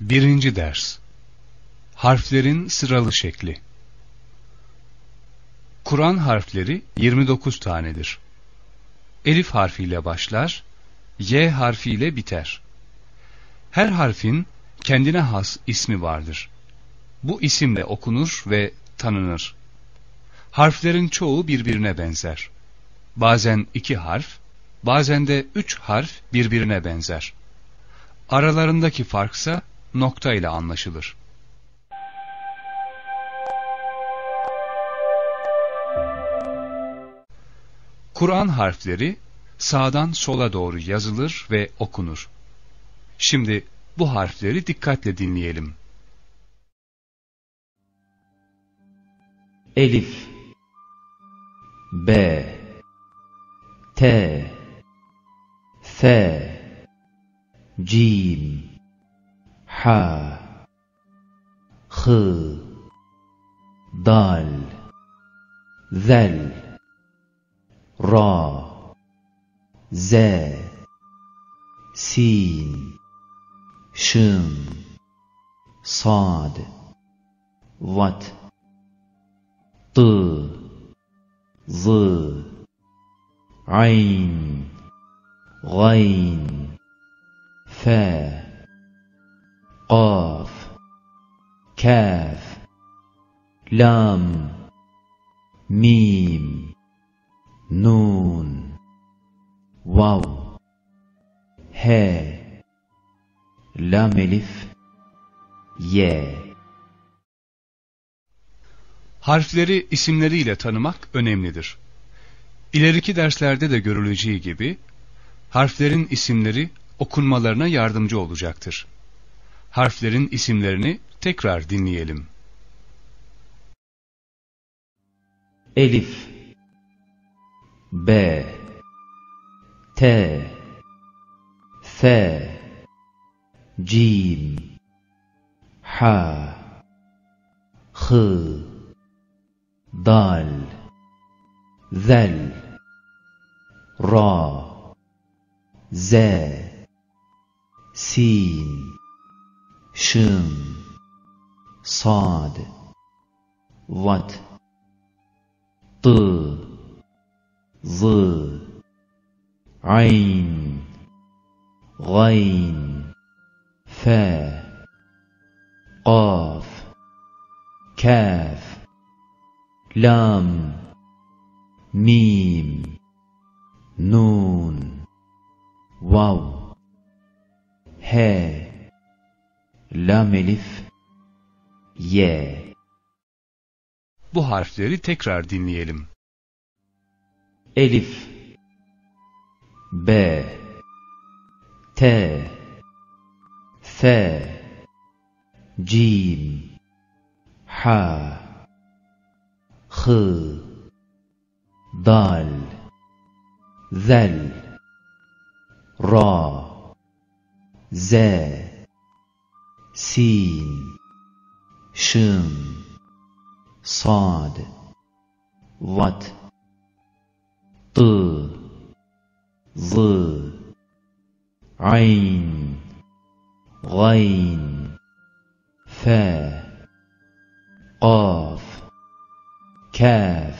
Birinci ders Harflerin sıralı şekli Kur'an harfleri 29 tanedir. Elif harfiyle başlar, Y harfiyle biter. Her harfin kendine has ismi vardır. Bu isimle okunur ve tanınır. Harflerin çoğu birbirine benzer. Bazen iki harf, bazen de üç harf birbirine benzer. Aralarındaki farksa nokta ile anlaşılır. Kur'an harfleri sağdan sola doğru yazılır ve okunur. Şimdi bu harfleri dikkatle dinleyelim. Elif B T F Cim Ha Hı Dal Zel Ra Z Sin Şın Sad Vat Tı Zı Ayn Gayn Fe Qaf. Kaf. Lam. Mim. Nun. Vav. He Lam Elif. Ye Harfleri isimleriyle tanımak önemlidir. İleriki derslerde de görüleceği gibi, harflerin isimleri okunmalarına yardımcı olacaktır. Harflerin isimlerini tekrar dinleyelim. Elif B T F Cim Ha Hı Dal Zel Ra Z Sin. Şın. Sad. Vat Tı Zı Ayn. Gayn. Fe Qaf. Kaf. Lam. Mim. Nun. Vav He Lam Elif Ye Bu harfleri tekrar dinleyelim. Elif. B. T. F Cim. Ha Hı Dal. Zel. Ra Z Sin Şın Sad Vat Tı Zı Ayn Gayn Fe Qaf Kaf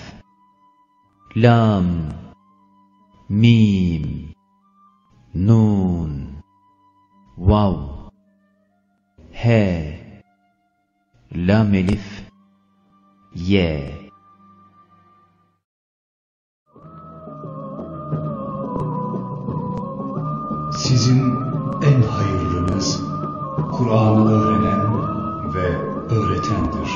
Lam Mim Nun Vav He Lam Elif Ye Sizin en hayırlınız Kur'an'ı öğrenen ve öğretendir.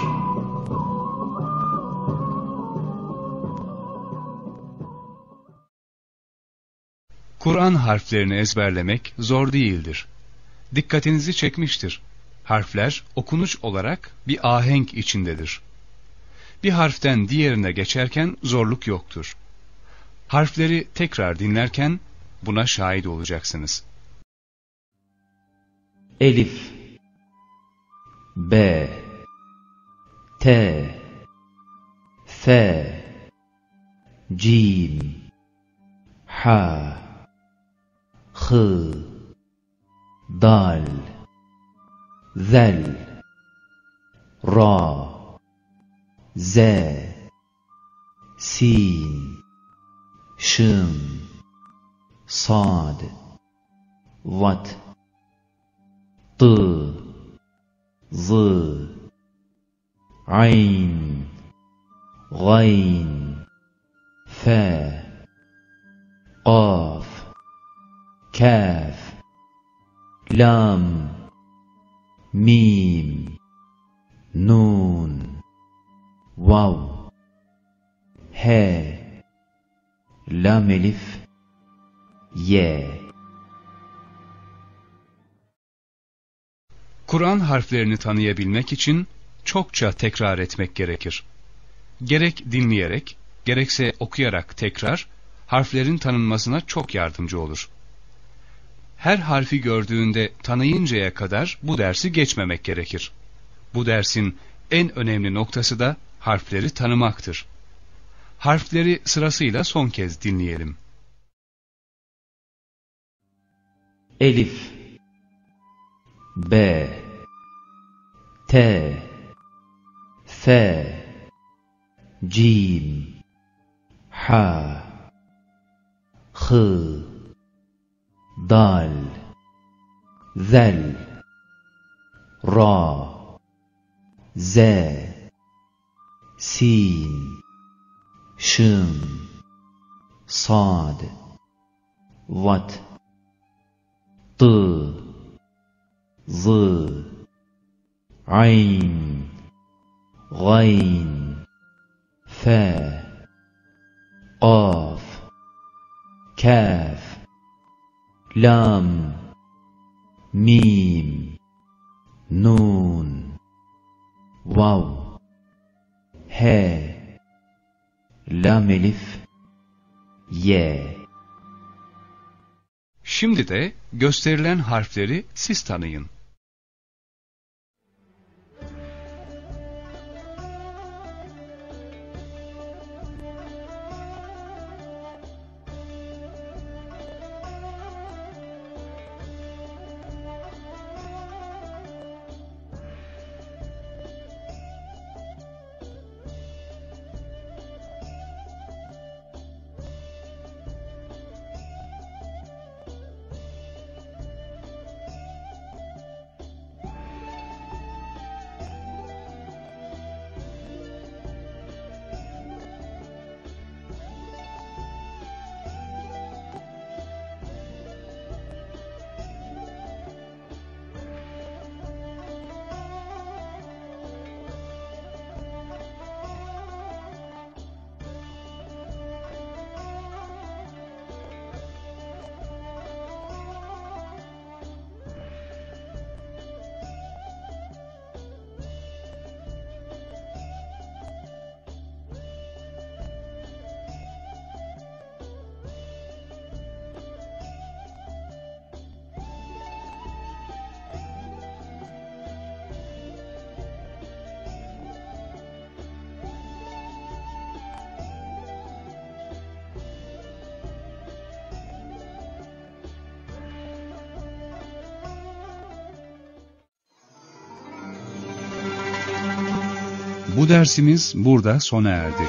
Kur'an harflerini ezberlemek zor değildir. Dikkatinizi çekmiştir. Harfler okunuş olarak bir ahenk içindedir. Bir harften diğerine geçerken zorluk yoktur. Harfleri tekrar dinlerken buna şahit olacaksınız. Elif B T F Cim Ha Hı دال ذل را ز سين شم صاد وت ط ظ عين غين فا قاف كاف. Lam Mim Nun Vav He Lam Elif Ye Kur'an harflerini tanıyabilmek için çokça tekrar etmek gerekir. Gerek dinleyerek, gerekse okuyarak tekrar, harflerin tanınmasına çok yardımcı olur. Her harfi gördüğünde tanıyıncaya kadar bu dersi geçmemek gerekir. Bu dersin en önemli noktası da harfleri tanımaktır. Harfleri sırasıyla son kez dinleyelim. Elif B T F Cim Ha H ضال ذل را ز سين شم صاد وط ط ظ عين غين فا قاف كاف لام ميم نون واو ه لام الف ي Şimdi de gösterilen harfleri siz tanıyın. Bu dersimiz burada sona erdi.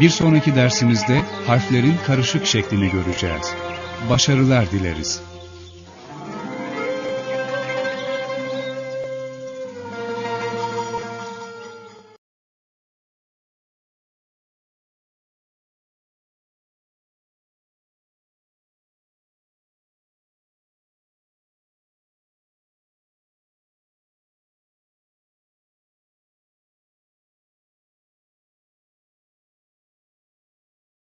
Bir sonraki dersimizde harflerin karışık şeklini göreceğiz. Başarılar dileriz.